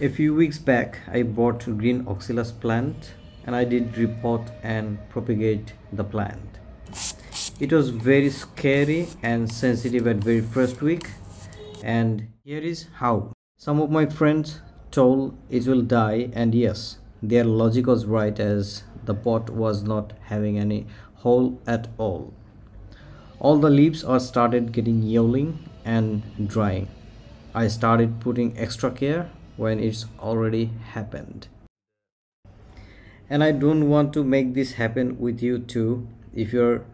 A few weeks back, I bought green oxalis plant and I did repot and propagate the plant. It was very scary and sensitive at very first week and here is how. Some of my friends told it will die and yes, their logic was right as the pot was not having any hole at all. All the leaves are started getting yellowing and drying. I started putting extra care when it's already happened. And I don't want to make this happen with you too. If you're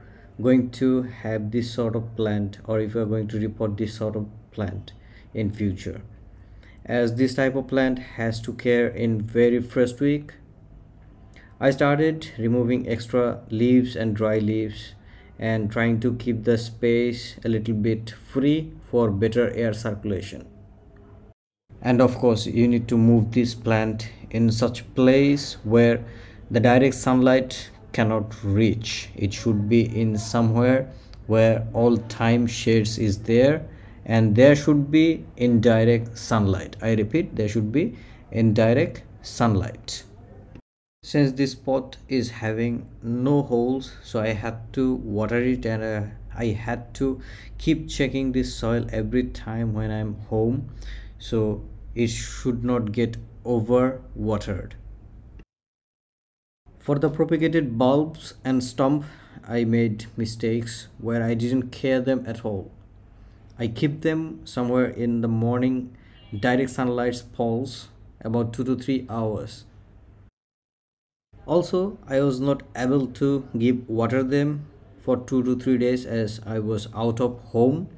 going to have this sort of plant or if you're going to repot this sort of plant in future. As this type of plant has to care in very first week I started removing extra leaves and dry leaves and trying to keep the space a little bit free for better air circulation and of course you need to move this plant in such place where the direct sunlight cannot reach. It should be in somewhere where all time shades is there and there should be indirect sunlight. I repeat there should be indirect sunlight. Since this pot is having no holes so i had to water it and uh, i had to keep checking this soil every time when i'm home so it should not get over watered for the propagated bulbs and stump i made mistakes where i didn't care them at all. I keep them somewhere in the morning direct sunlight pulse about two to three hours. Also i was not able to give water them for two to three days as i was out of home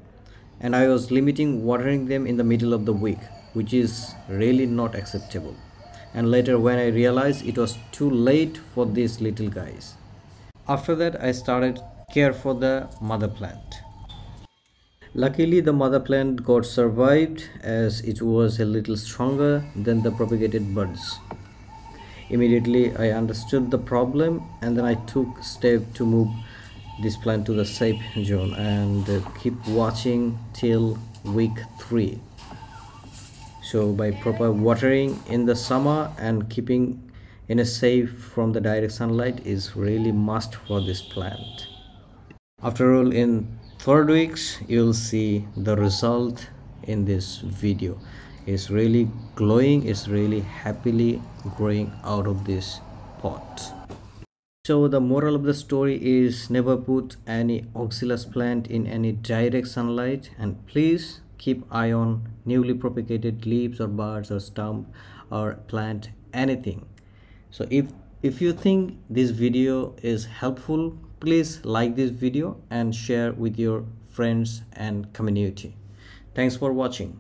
and i was limiting watering them in the middle of the week which is really not acceptable and later when I realized it was too late for these little guys. After that I started care for the mother plant. Luckily the mother plant got survived as it was a little stronger than the propagated buds. Immediately I understood the problem and then I took step to move this plant to the safe zone and uh, keep watching till week 3 so by proper watering in the summer and keeping in a safe from the direct sunlight is really must for this plant. After all in third weeks you'll see the result in this video. Is really glowing is really happily growing out of this pot so the moral of the story is never put any oxalis plant in any direct sunlight. And please keep eye on newly propagated leaves or buds or stump or plant anything. So if if you think this video is helpful please like this video and share with your friends and community. Thanks for watching